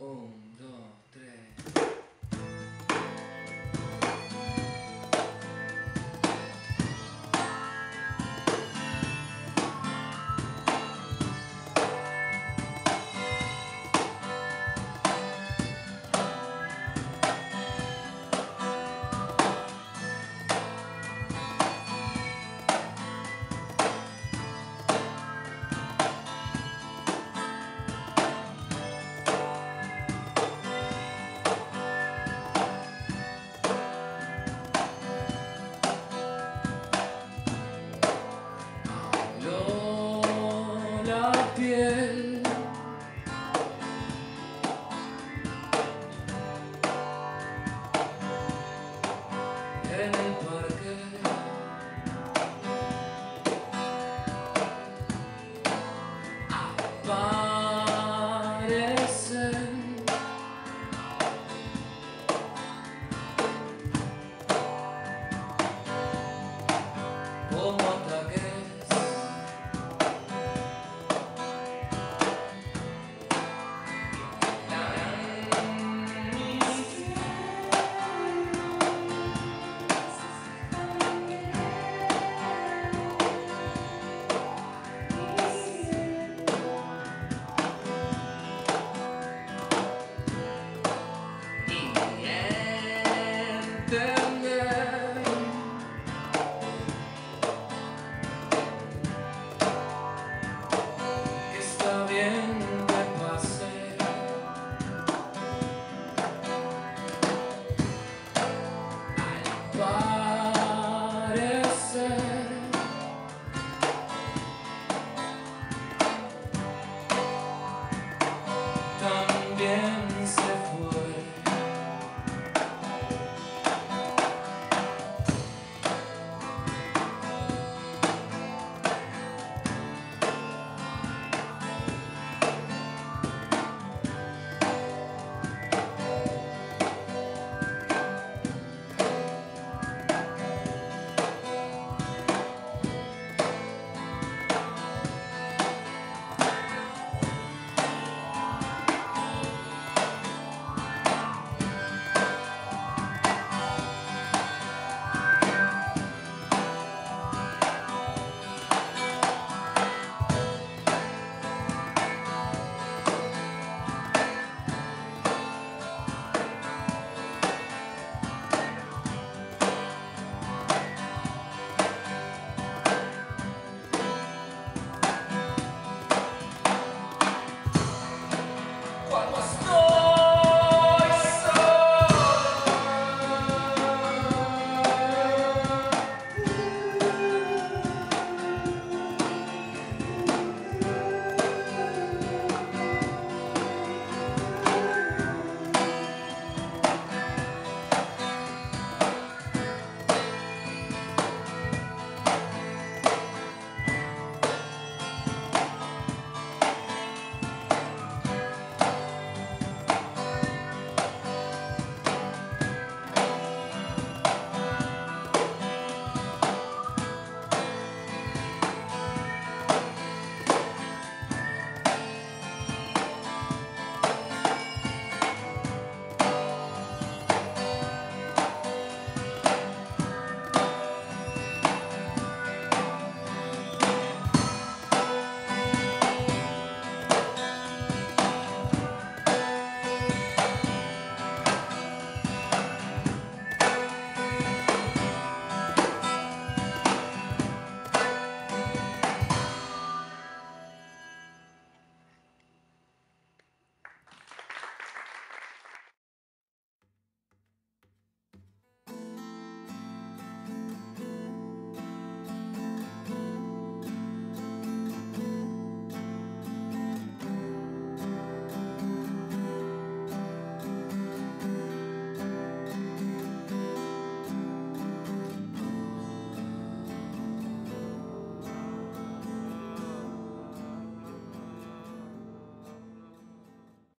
嗡的。fine.